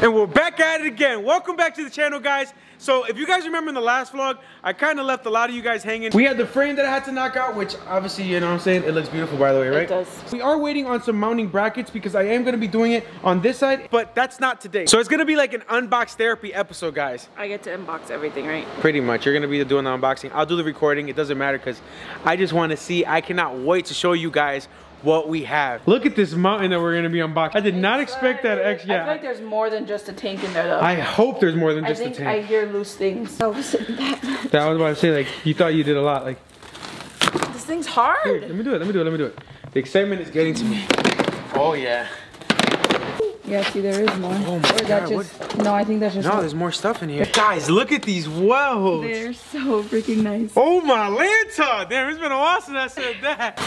And we're back at it again. Welcome back to the channel, guys. So if you guys remember in the last vlog, I kind of left a lot of you guys hanging. We had the frame that I had to knock out, which obviously, you know what I'm saying? It looks beautiful, by the way, right? It does. We are waiting on some mounting brackets because I am going to be doing it on this side, but that's not today. So it's going to be like an unbox therapy episode, guys. I get to unbox everything, right? Pretty much. You're going to be doing the unboxing. I'll do the recording. It doesn't matter because I just want to see. I cannot wait to show you guys what we have. Look at this mountain that we're gonna be unboxing. I did not expect that X. I feel Yeah. like there's more than just a tank in there though. I hope there's more than just a think I hear loose things. Oh, sitting back. That I was about to say, like, you thought you did a lot. Like, This thing's hard. let me do it, let me do it, let me do it. The excitement is getting to me. Oh, yeah. Yeah, see, there is more. Oh my or is that God, just, no, I think that's just. No, there's more stuff in here. Guys, look at these welds. They're so freaking nice. Oh my Lanta! Damn, it's been a while since I said that.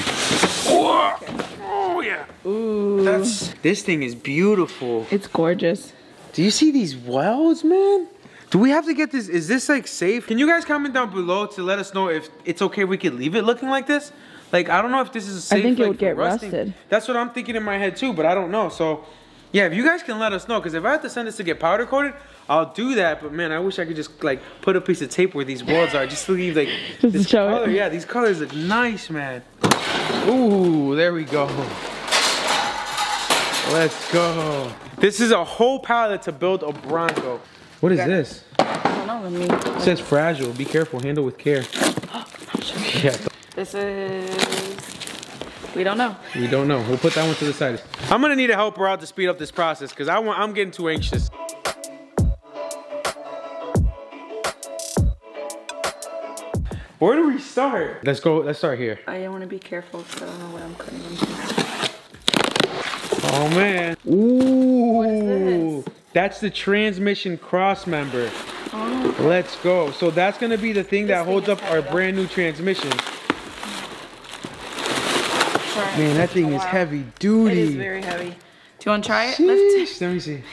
Whoa. Oh yeah. Ooh. That's this thing is beautiful. It's gorgeous. Do you see these welds, man? Do we have to get this? Is this like safe? Can you guys comment down below to let us know if it's okay if we could leave it looking like this? Like I don't know if this is safe. think it like, would get rusting. rusted. That's what I'm thinking in my head too, but I don't know. So yeah, if you guys can let us know, because if I have to send this to get powder coated, I'll do that. But man, I wish I could just like put a piece of tape where these welds are, just to leave like to this show it. color. Yeah, these colors look nice, man. Ooh, there we go. Let's go. This is a whole pallet to build a Bronco. What is Got this? I don't know. Let me. It says fragile. Be careful. Handle with care. Yeah, This is. We don't know. we don't know. We'll put that one to the side. I'm gonna need a helper out to speed up this process because I want. I'm getting too anxious. Where do we start? Let's go. Let's start here. I want to be careful because I don't know what I'm cutting into. Oh man. Ooh. this? That's the transmission cross member. Oh. Let's go. So that's gonna be the thing that holds is up our heavy, though. brand new transmission. Sorry. Man, that thing Oh, is heavy It duty. is very heavy. Do you want to try it? Let's Sheesh, Let me see.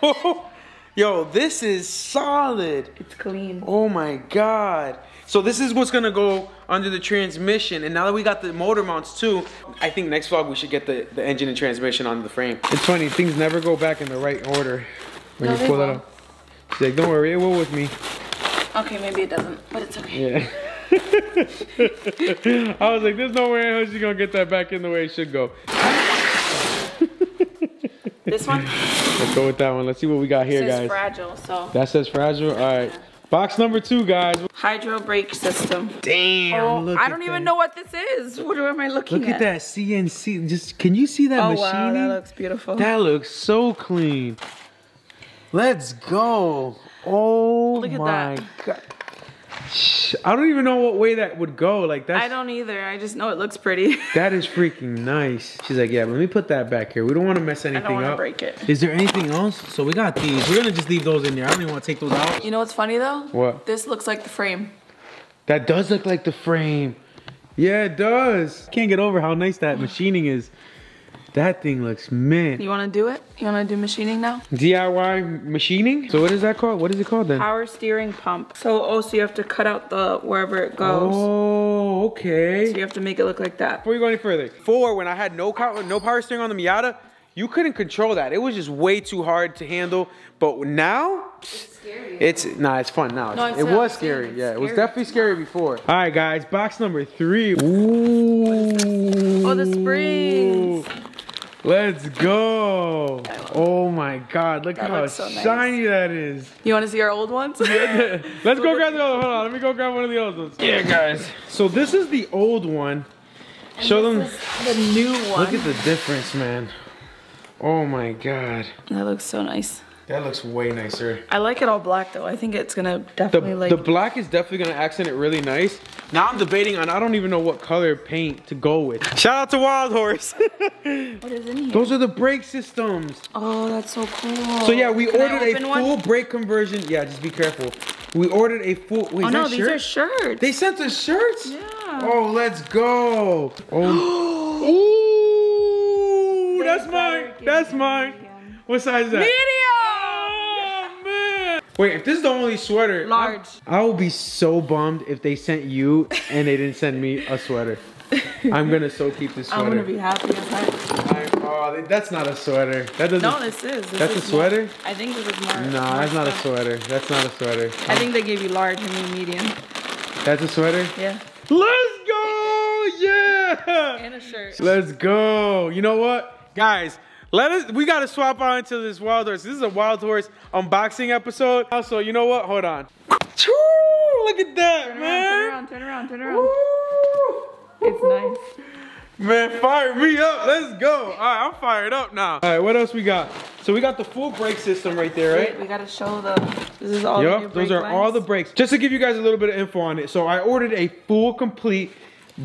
Whoa. Yo, this is solid. It's clean. Oh my god. So this is what's gonna go under the transmission. And now that we got the motor mounts too, I think next vlog we should get the, the engine and transmission on the frame. It's funny, things never go back in the right order when No, you pull it up. She's like, don't worry, it will with me. Okay, maybe it doesn't, but it's okay. Yeah. I was like, there's no way in hell she's gonna get that back in the way it should go. This one Let's go with that one. Let's see what we got here, says guys. fragile, so That says fragile. All right. Box number two, guys. hydro brake system. Damn. Oh, look I at don't even that. know what this is. What am I looking at? Look at that CNC. Just can you see that Oh machining? wow, that looks beautiful. That looks so clean. Let's go. Oh Look at that. god. I don't even know what way that would go. Like that. I don't either. I just know it looks pretty. that is freaking nice. She's like, yeah, let me put that back here. We don't want to mess anything I don't want to up. break it. Is there anything else? So we got these. We're gonna just leave those in there. I don't even want to take those out. You know what's funny though? What? This looks like the frame. That does look like the frame. Yeah, it does. Can't get over how nice that machining is. That thing looks mint. You want to do it? You want to do machining now? DIY machining? So what is that called? What is it called then? Power steering pump. So oh, also you have to cut out the wherever it goes. Oh, okay. So you have to make it look like that. Before you go any further, before when I had no no power steering on the Miata, you couldn't control that. It was just way too hard to handle. But now, it's scary. It's nah, it's fun now. No, it's it was scary. it's Yeah, it was definitely scary before. All right, guys, box number three. Ooh. Oh, the springs. Let's go. Oh my God, look That how looks so nice. shiny that is. You want to see our old ones? Let's go grab the other. Hold on, let me go grab one of the old ones. Yeah, guys. So this is the old one. Show them. the new one. Look at the difference, man. Oh my god. That looks so nice. That looks way nicer. I like it all black though. I think it's gonna The, definitely like. the black is definitely gonna accent it really nice. Now I'm debating on I don't even know what color paint to go with. Shout out to Wild Horse. what is in here? Those are the brake systems. Oh, that's so cool. So yeah, we Can ordered a open one? full brake conversion. Yeah, just be careful. We ordered a full. Wait, Oh is no, that these shirt? are shirts. They sent us shirts. Yeah. Oh, let's go. Oh. Ooh, that's mine. That's mine. What size is that? Medium. Wait, if this is the only sweater, Large. I, I will be so bummed if they sent you and they didn't send me a sweater. I'm gonna so keep this sweater. I'm gonna be happy as heck. Oh, that's not a sweater. That doesn't. No, this is. This That's is a sweater? More, I think this is more. No, that's not a sweater. That's not a sweater. I think they gave you large and you medium. That's a sweater. Yeah. Let's go! Yeah. And a shirt. Let's go. You know what, guys? Let us. We gotta swap on to this wild horse. This is a wild horse unboxing episode. Also, you know what? Hold on. Choo! Look at that, Turn man. around, turn around, turn around, turn around. It's nice. Man, fire me up. Let's go. All right, I'm fired up now. All right, what else we got? So we got the full brake system right there, right? Wait, we gotta show the. This is all. Yep, those are all the brakes. Just to give you guys a little bit of info on it. So I ordered a full complete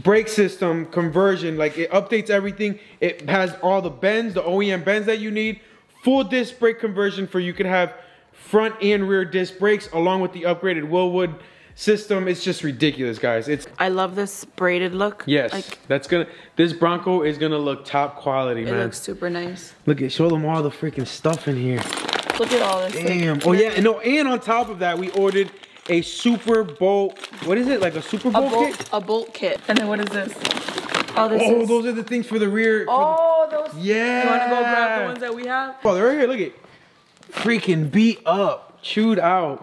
brake system conversion. Like it updates everything. It has all the bends, the OEM bends that you need. Full disc brake conversion for you can have front and rear disc brakes along with the upgraded Wilwood system. It's just ridiculous, guys. It's I love this braided look. yes, Like that's gonna. This Bronco is gonna look top quality, it man. looks super nice. Look at show them all the freaking stuff in here. Look at all this. Damn. Oh yeah, no, and on top of that, we ordered a Super Bowl. What is it? Like a Super a Bowl bolt, kit? a bolt kit. And then what is this? Oh, this Oh, is. those are the things for the rear. oh, those. yeah. You wanna go grab the ones that we have? Oh, they're right here. Look at. Freaking beat up, chewed out.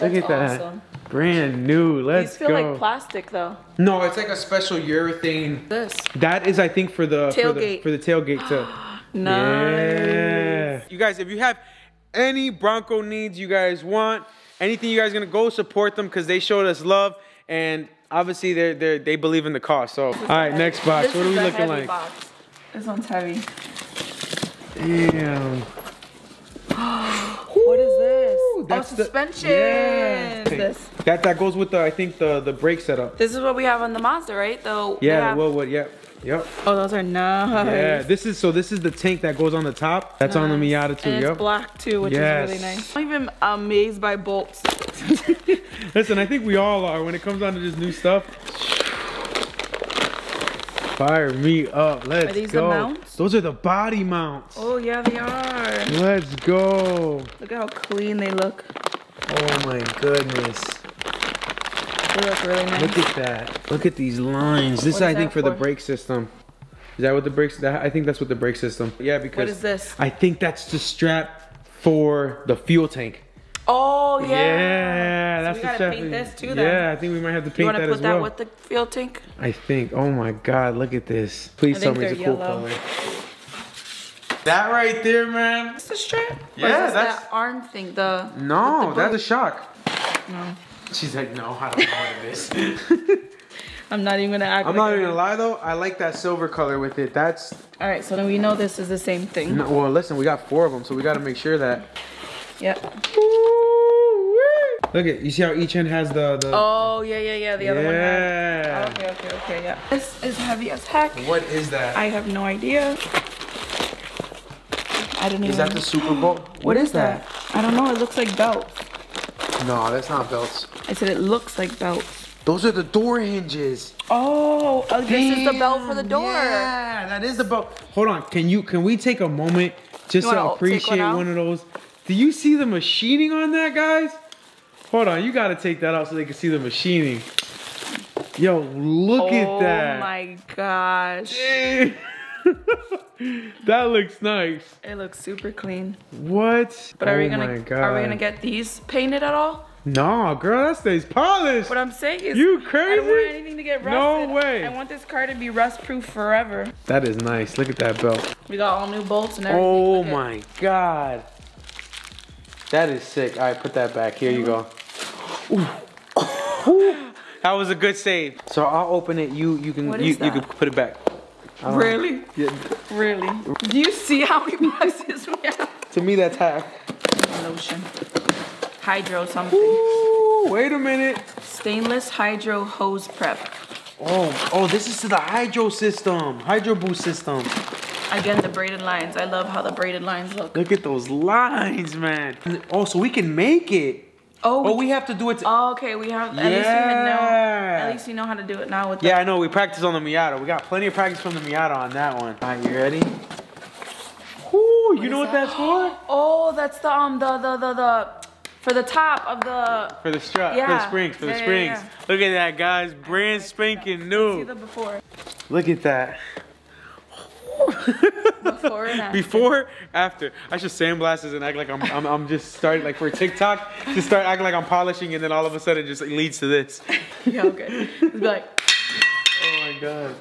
Look That's at that. awesome. Brand new. Let's These feel go. like plastic though. no, it's like a special urethane. This. That is, I think, for the for the, Tailgate. for the tailgate too. Nice. Yeah. You guys, if you have any Bronco needs you guys want, anything you guys gonna go support them because they showed us love and obviously they're they they believe in the cause. So all right, next box. This what are is we a looking heavy like? Box. This one's heavy. Damn. What is this? Ooh, oh, the- suspension. yeah. This. That that goes with the I think the the brake setup. This is what we have on the Mazda, right? Though. Yeah, have- the Wilwood. Yep. Yep. Oh, those are nice. Yeah. This is so. This is the tank that goes on the top. That's on the Miata too. And it's black too, which Yes. is really nice. I'm even amazed by bolts. Listen, I think we all are when it comes down to this new stuff. Fire me up. Let's are these the go. mounts? Those are the body mounts. Oh yeah, they are. Let's go. Look at how clean they look. Oh my goodness. They look really nice. Look at that. Look at these lines. This What I think that for the brake system. Is that what the brakes? That, I think that's what the brake system. Yeah, because What is this? I think that's the strap for the fuel tank. Oh yeah. Yeah, So that's we the gotta strap. paint this too, then. Yeah, I think we might have to paint You paint want to that put as that well. with the fuel tank? I think. Oh my God! Look at this. Please I tell me it's a they're cool color. That right there, man. That's the strap. Yeah, is that's- that arm thing. The No, the that's a shock. No. She's like, no, I don't know what it is. I'm not even gonna act. I'm not I even gonna lie though. I like that silver color with it. That's All right, so then we know this is the same thing. no, well. Listen, we got four of them, so we got to make sure that. Yep. Look at you see how each end has the the. Oh yeah, yeah, yeah. The other one. yeah. Had. Okay, okay, okay. Yeah. This is heavy as heck. What is that? I have no idea. I don't even. Is that the Super Bowl? what is that? I don't know. It looks like belts. No, that's not belts. I said it looks like belts. Those are the door hinges. Oh, uh, this is the belt for the door. Yeah, that is the belt. Hold on, can you can we take a moment just to wanna one appreciate one of those? Do you see the machining on that, guys? Hold on, you gotta take that out so they can see the machining. Yo, look oh at that. Oh my gosh. that looks nice. It looks super clean. What? But are oh we my gonna are we gonna get these painted at all? No, girl, that stays polished. What I'm saying is You I don't crazy? want anything to get No way. I want this car to be rust proof forever. That is nice. Look at that belt. We got all new bolts and everything. Oh Look my god. That is sick. All right, put that back. Here you go. Ooh. That was a good save. So I'll open it. You you can you, you can put it back. Know. Really? Yeah, Really? Do you see how many boxes we have? to me that's half. Lotion. Hydro something. Ooh, wait a minute. Stainless hydro hose prep. Oh, oh, this is to the hydro system, hydro boost system. Again, the braided lines. I love how the braided lines look. Look at those lines, man. Oh, so we can make it. Oh, Oh, we have to do it. Oh, okay, we have. At least we had know. At least we know how to do it now with. Yeah, I know. We practiced on the Miata. We got plenty of practice from the Miata on that one. All right, you ready? Ooh, you know what that's for? Oh, that's the um the the the the for the top of the. For the strut, for the springs, for the Yeah, yeah, springs. yeah. Look at that, guys. Brand spanking new. See the before. Look at that. Before and after. Before, after. I should sandblast this and act like I'm, I'm, I'm just starting like for TikTok, just start acting like I'm polishing, and then all of a sudden it just leads to this. Yeah, okay. Just be like, Oh my god.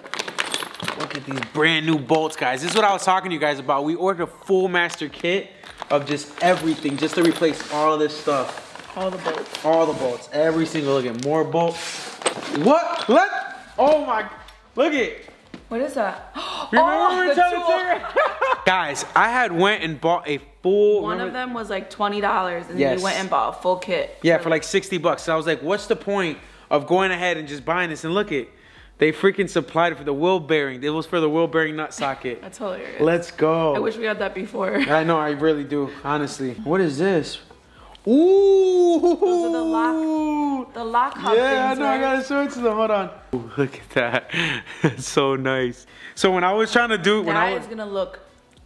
Look at these brand new bolts, guys. This is what I was talking to you guys about. We ordered a full master kit of just everything, just to replace all of this stuff. all the bolts. All the bolts, every single. Look at more bolts. What? Let. Oh my. Look it. What is that? Remember oh. Guys, I had went and bought a full. One remember- of them was like twenty dollars, and then Yes. you went and bought a full kit. Yeah, for like 60 bucks. So I was like, what's the point of going ahead and just buying this? And look it, they freaking supplied it for the wheel bearing. It was for the wheel bearing nut socket. That's hilarious. Let's go. I wish we had that before. I know, I really do, honestly. What is this? Ooh. Those are the lock- The lock Yeah, I know. I gotta show it to them. Hold on. Ooh, look at that. That's so nice. So when I was trying to do, when I was, gonna look.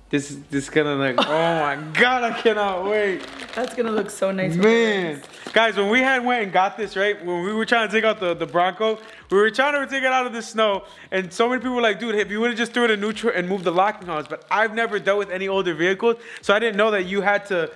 This, is this gonna like, oh my god, I cannot wait. That's gonna look so nice. Man, guys, when we had went and got this, right? When we were trying to take out the, the Bronco, we were trying to take it out of the snow, and so many people were like, dude, if you would have just threw it in neutral and moved the locking hubs, but I've never dealt with any older vehicles, so I didn't know that you had to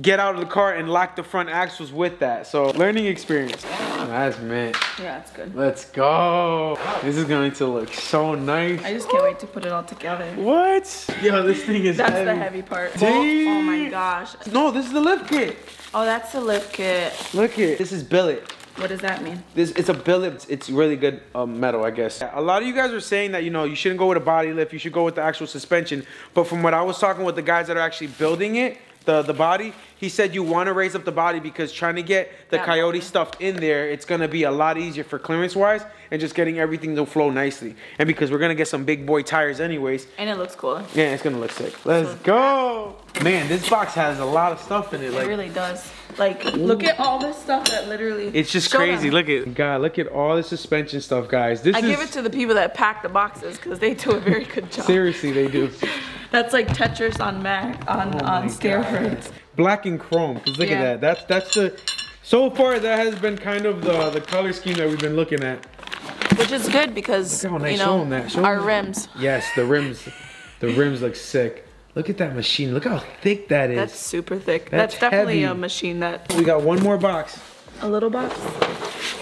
get out of the car and lock the front axles with that. So learning experience. That's mint. Yeah, it's good. Let's go. This is going to look so nice. I just can't wait to put it all together. What? Yo, this thing is That's heavy. the heavy part. Dang. Oh my gosh. No, this is the lift kit. Oh, that's the lift kit. Look it. This is billet. What does that mean? This it's a billet. It's, it's really good um, metal, I guess. A lot of you guys are saying that you know you shouldn't go with a body lift. You should go with the actual suspension. But from what I was talking with the guys that are actually building it, the the body, he said you want to raise up the body because trying to get the That coyote stuff in there, it's gonna be a lot easier for clearance wise and just getting everything to flow nicely. And because we're gonna get some big boy tires anyways, And it looks cool. yeah, it's gonna look sick. Let's go. Man, this box has a lot of stuff in it. It Like really does. Like, look at all this stuff that literally. it's just crazy. them. Look at God. Look at all the suspension stuff, guys. This I is give it to the people that pack the boxes because they do a very good job. seriously they do. That's like Tetris on Mac on Oh on steroids. Black and chrome. Cause look Yeah. at that. That's that's the. So far, that has been kind of the the color scheme that we've been looking at. Which is good because nice. you know know 'em that. Show 'em our rims. Yes, the rims. The rims look sick. Look at that machine. Look how thick that is. That's super thick. That's That's, definitely heavy. a machine that we got one more box. a little box.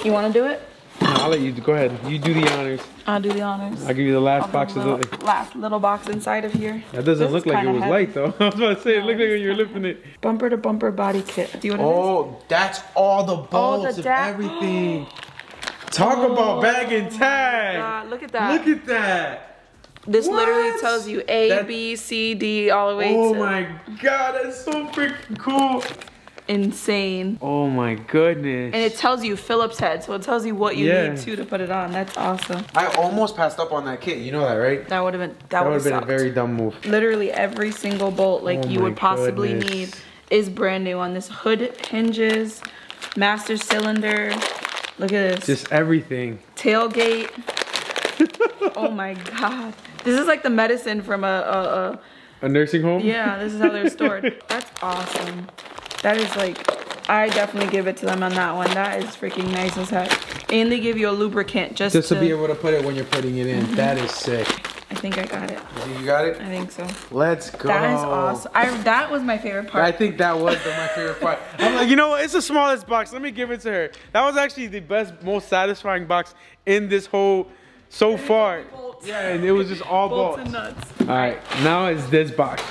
You want to do it? No, I'll let you go ahead. You do the honors. I'll do the honors. I'll give you the last Of box the of the. last little box inside of here. That doesn't This look like it was heavy. light though. I was about to say it No, looked like when you were not. lifting it. Bumper to bumper body kit. See what it is? Oh, that's all the Oh, the bolts of everything. Talk about bag and tag. God, look at that. Look at that. This literally tells you A, That- B, C, D, all the way Oh to my god, that's so freaking cool. insane. Oh my goodness. And it tells you Phillips head, so it tells you what you Yeah. need to to put it on. That's awesome. I almost passed up on that kit. You know that, right? That would have been that, That would would have been a very dumb move. literally every single bolt like Oh you would possibly goodness. need is brand new on this hood hinges, master cylinder. Look at this Just everything. tailgate. Oh my god, this is like the medicine from a, a, a A nursing home? yeah. This is how they're stored. That's awesome. That is like, I definitely give it to them on that one. That is freaking nice as heck. And they give you a lubricant just, Just to. to be able to put it when you're putting it in. Mm-hmm. That is sick. I think I got it. You got it? I think so. Let's go. That is awesome. I that was my favorite part. I think that was the, my favorite part. I'm like, you know what? It's the smallest box. Let me give it to her. That was actually the best, most satisfying box in this whole so far. Yeah, and it was just all bolts bolts. and nuts. All right, now it's this box.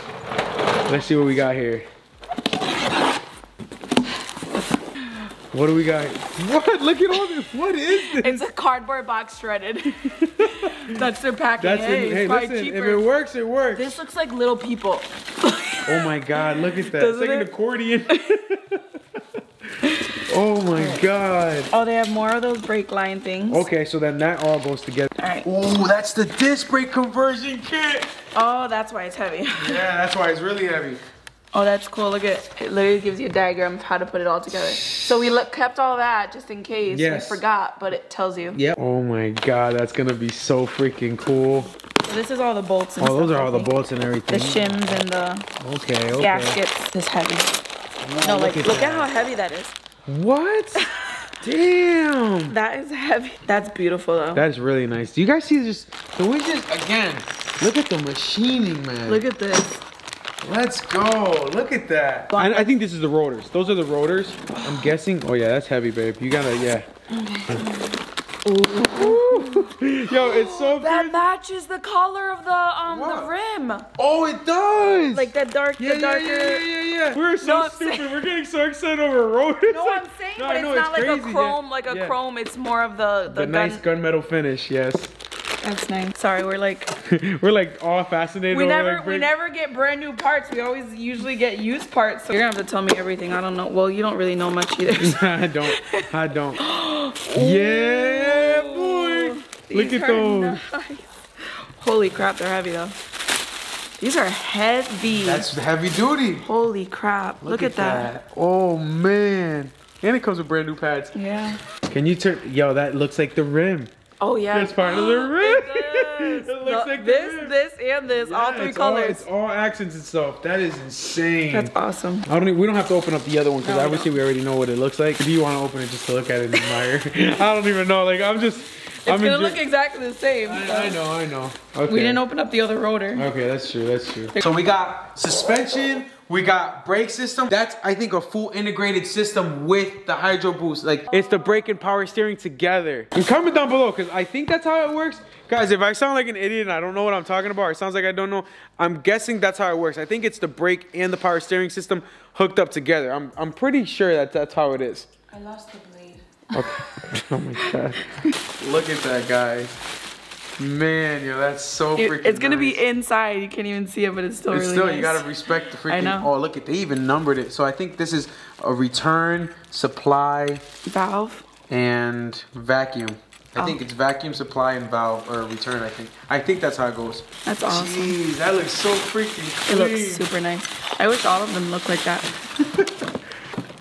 Let's see what we got here. What do we got? What? Look at all this. What is this? It's a cardboard box shredded. That's their packing. That's hey, it. Eh? it's Hey, listen. cheaper. If it works, it works. This looks like little people. Oh my God! Look at that. Doesn't it's like an accordion. oh my God. oh, they have more of those brake line things. Okay, so then that all goes together. All right. Oh, that's the disc brake conversion kit. Oh, that's why it's heavy. Yeah, that's why it's really heavy. Oh, that's cool. Look at it. It literally gives you a diagram of how to put it all together. So we look, kept all that just in case Yes. we forgot, but it tells you. Yep. Oh my God, that's gonna be so freaking cool. So this is all the bolts and Oh, those stuff, are all the bolts and everything. The shims and the Okay, okay. gaskets. This heavy. No, look like at look at how heavy that is. What? Damn. That is heavy. That's beautiful though. That's really nice. Do you guys see this? Can we just again Look at the machining, man. Look at this. Let's go. Look at that. I, I think this is the rotors. Those are the rotors. I'm guessing. Oh yeah, that's heavy, babe. You gotta, yeah. Yo, it's so That pretty. matches the color of the um What? the rim. Oh, it does. Like the dark, yeah, the darker. yeah, yeah, yeah, yeah. We're so No, stupid. saying- We're getting so excited over rotors. No, I'm saying, No, but it's not like crazy, a yeah. chrome, like a Yeah. chrome. It's more of the the, The nice gunmetal finish, yes. That's nice. Sorry, we're like We're like all fascinated. we never like, we never get brand new parts. We always usually get used parts. So you're gonna have to tell me everything. I don't know. Well, you don't really know much either. I don't. I don't. yeah. Look at those. nice. Holy crap, they're heavy though. These are heavy. That's heavy duty. Holy crap. Look, at that. Oh man. And it comes with brand new pads. Yeah. Can you turn? Yo, that looks like the rim. Oh yeah. That's part of the oh, rim. It, does. It looks The- like the this, rim. this, and this, all three it's colors. it's all accents and stuff. That is insane. That's awesome. I don't. Even, we don't have to open up the other one because No, we obviously we already know what it looks like. Do you want to open it just to look at it and admire? I don't even know. Like I'm just. It's I'm gonna look exactly the same. I, I know. I know. Okay. We didn't open up the other rotor. Okay, that's true. That's true. So we got suspension. We got brake system. That's I think a full integrated system with the hydro boost. Like it's the brake and power steering together. And comment down below because I think that's how it works. Guys, if I sound like an idiot and I don't know what I'm talking about, or it sounds like I don't know, I'm guessing that's how it works. I think it's the brake and the power steering system hooked up together. I'm I'm pretty sure that that's how it is. I lost the blade. Okay. oh my god. Look at that, guy. Man, yo, that's so freaking. It's gonna nice. be inside. You can't even see it, but it's still It's really still, nice. you gotta respect the freaking. I know. Oh, look at they even numbered it. So I think this is a return, supply, valve. and vacuum. I Oh. think it's vacuum, supply, and valve or return. I think. I think that's how it goes. That's awesome. Jeez, that looks so freaking It looks super nice. I wish all of them looked like that.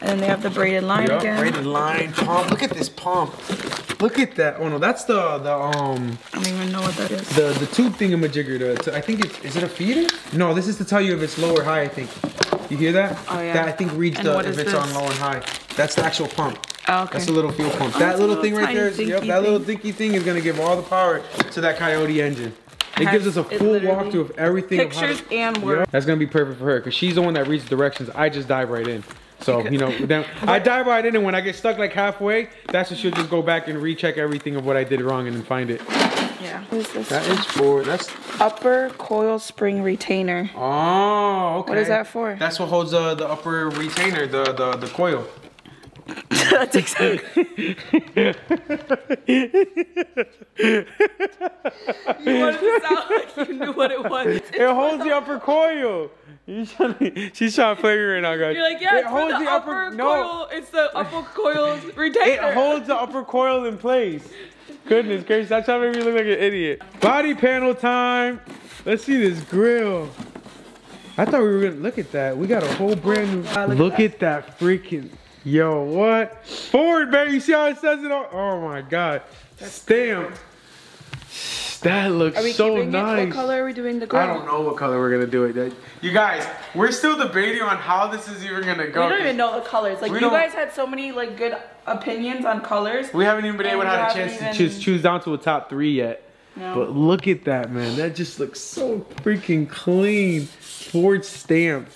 and then they have the braided line Yup, again. braided line pump. Look at this pump. Look at that. Oh no, that's the the um I don't even know what that is. the the tube thingamajigger. The, to- I think it's is it a feeder? No, this is to tell you if it's low or high. I think. You hear that? Oh, yeah. That I think reads the if it's on low and high. That's the actual pump. Oh, okay. That's a little fuel pump. Oh, that little little thing right there, is, yep, that little dinky thing is gonna give all the power to that Coyote engine. It Has- gives us a full walkthrough of everything. of to- Pictures and Yep. words. That's gonna be perfect for her because she's the one that reads directions. I just dive right in. So you know, then I dive right in, and when I get stuck like halfway, that's when she'll just go back and recheck everything of what I did wrong and then find it. Yeah. What is this? That is for that's Upper coil spring retainer. oh okay. What is that for? That's what holds uh, the upper retainer, the the the coil. That's exactly. you wanted to sound like you knew what it was. It holds the upper coil. You trying to- she's trying to play me right now, guys. You're like, yeah, it it's for the, upper, no, coil. It's the upper coil's retainer. It holds the upper coil in place. Goodness gracious, that's trying to make me look like an idiot. Body panel time. Let's see this grill. I thought we were gonna look at that. We got a whole brand new. Look look at at that freaking. Yo, what? Forward, baby. You see how it says it on? Oh my god. Stamped. That looks Are we so nice. it? What color are we doing the grill? I don't know what color we're gonna do it. You guys, we're still debating on how this is even gonna go. We don't even know the colors. Like We you guys had so many like good opinions on colors. We haven't even been able to have a chance haven't to choose choose down to a top three yet. No. But look at that, man. That just looks so freaking clean. Ford stamp.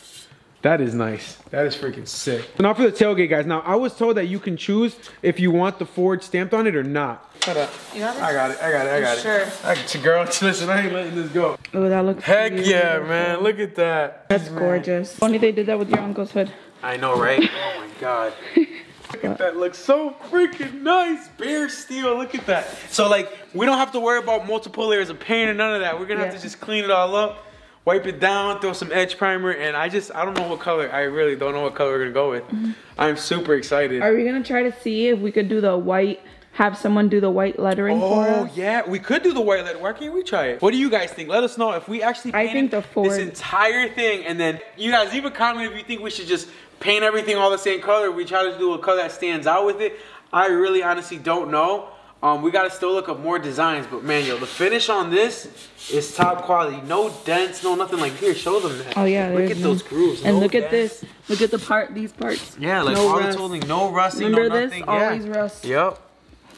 That is nice. That is freaking sick. So now for the tailgate, guys. Now I was told that you can choose if you want the Ford stamped on it or not. Hold up. You have it? I got it. I got it. I got Sure. it. I got you, girl. Listen, I ain't letting this go. Oh, that looks. Heck yeah, man. Look at that. That's gorgeous. Only they did that with your uncle's hood. I know, right? oh my god. Look at that. Looks so freaking nice. Bare steel. Look at that. So like, we don't have to worry about multiple layers of paint or none of that. We're gonna have to just clean it all up, wipe it down, throw some edge primer, and I just I don't know what color. I really don't know what color we're gonna go with. Mm-hmm. I'm super excited. Are we gonna try to see if we could do the white? Have someone do the white lettering for oh, us? Oh yeah, we could do the white letter. Why can't we try it? What do you guys think? Let us know if we actually. I think the this entire thing, and then you guys leave a comment if you think we should just paint everything all the same color. We try to do a color that stands out with it. I really honestly don't know. Um, we gotta still look up more designs, but man, yo, the finish on this is top quality. No dents, no nothing like here. Show them that. Oh yeah, look there's at those grooves. And no look at this. Look at the part. These parts. Yeah, like No all rust. the tooling, no rusting, Remember no this? nothing. Always yeah. rust. Yep.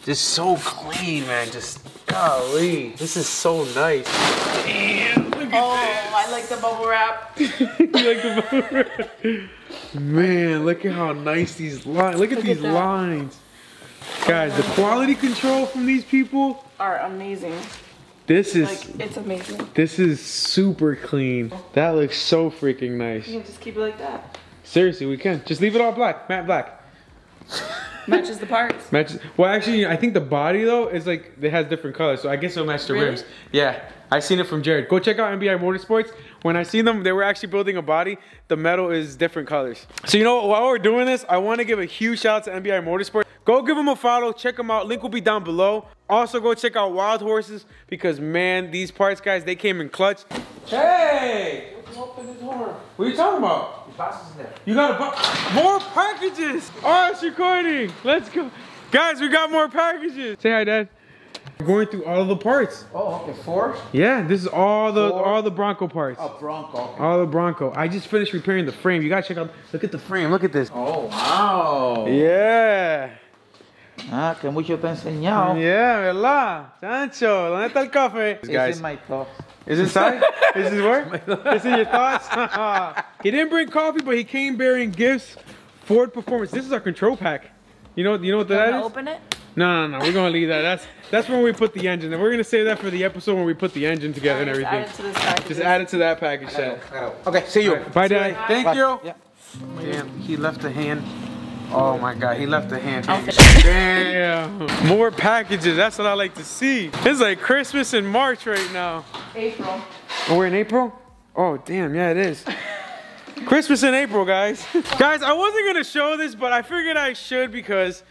Just so clean, man. Just golly. This is so nice. Damn. Oh, I like the bubble wrap. you like the bubble wrap. Man, look at how nice these lines. Look at Look these at lines. Guys, the quality control from these people, Are amazing. this is Like it's amazing. this is super clean. That looks so freaking nice. You can just keep it like that. Seriously, we can. Just leave it all black, matte black. Matches the parts. Matches. Well, actually, I think the body though is like it has different colors, so I guess it'll match the Really? rims. Yeah, I seen it from Jared. Go check out MBI Motorsports. When I seen them, they were actually building a body. The metal is different colors. So you know, while we're doing this, I want to give a huge shout out to MBI Motorsports. Go give them a follow. Check them out. Link will be down below. Also, go check out Wild Horses because man, these parts guys, they came in clutch. Hey, open this door. What are you talking about? there. You got a bu- more packages. Oh, it's recording. Let's go, guys. We got more packages. Say hi, Dad. We're going through all the parts. Oh, okay, four? Yeah, this is all the Four. all the Bronco parts. A Bronco. All the Bronco. I just finished repairing the frame. You gotta check out. Look at the frame. Look at this. Oh, wow. Yeah. Ah, que mucho te he enseñado. Yeah, ¿verdad? Sancho, ¿dónde está el café? It's Guys, in my thoughts. is it inside? is this where? It's in your thoughts? he didn't bring coffee, but he came bearing gifts. Ford Performance. This is our control pack. You know, you know what that Wanna open it? No, no, no. We're gonna leave that. That's that's when we put the engine. And we're gonna save that for the episode when we put the engine together and Just everything. add it to this package. Just add it to that package set. Okay, see you. Bye, Dad. Thank Bye. you. Yeah. Damn, he left a hand. Oh my God, he left a hand. Oh, damn. More packages. That's what I like to see. It's like Christmas in March right now. April. Oh, we're in April? Oh, damn. Yeah, it is. Christmas in April, guys. guys, I wasn't going to show this, but I figured I should because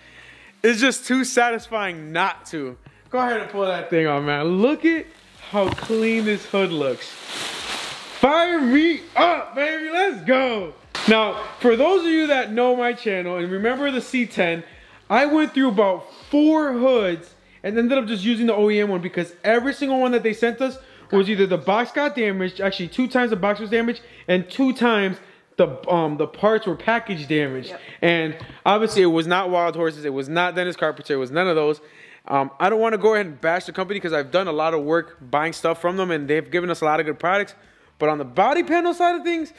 it's just too satisfying not to. Go ahead and pull that thing on, man. Look at how clean this hood looks. Fire me up, baby. Let's go. Now, for those of you that know my channel and remember the C10, I went through about four hoods and ended up just using the OEM one because every single one that they sent us was either the box got damaged, actually two times the box was damaged, and two times the um the parts were package damaged. Yep. And obviously it was not Wild Horses, it was not Dennis Carpenter, it was none of those. Um, I don't want to go ahead and bash the company because I've done a lot of work buying stuff from them and they've given us a lot of good products. But on the body panel side of things,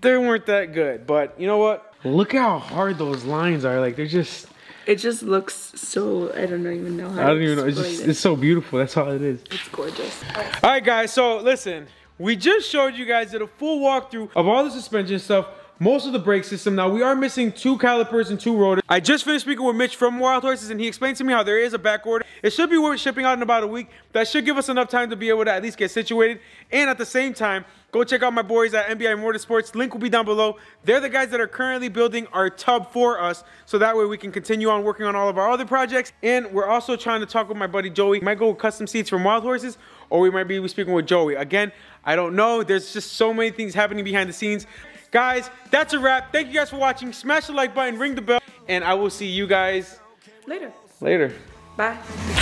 they weren't that good. But you know what? Look how hard those lines are. Like they're just It just looks so. I don't even know how. I don't to even know. It's just it. it's so beautiful. That's all it is. It's gorgeous. All right, guys. So listen, we just showed you guys did a full walkthrough of all the suspension stuff, most of the brake system. Now we are missing two calipers and two rotors. I just finished speaking with Mitch from Wild Horses, and he explained to me how there is a back order. It should be worth shipping out in about a week. That should give us enough time to be able to at least get situated. And at the same time, go check out my boys at MBI Motorsports. Link will be down below. They're the guys that are currently building our tub for us, so that way we can continue on working on all of our other projects. And we're also trying to talk with my buddy Joey. Might go with custom seats from Wild Horses, or we might be speaking with Joey. Again, I don't know. There's just so many things happening behind the scenes. Guys, that's a wrap. Thank you guys for watching. Smash the like button, ring the bell, and I will see you guys Later. later. Bye.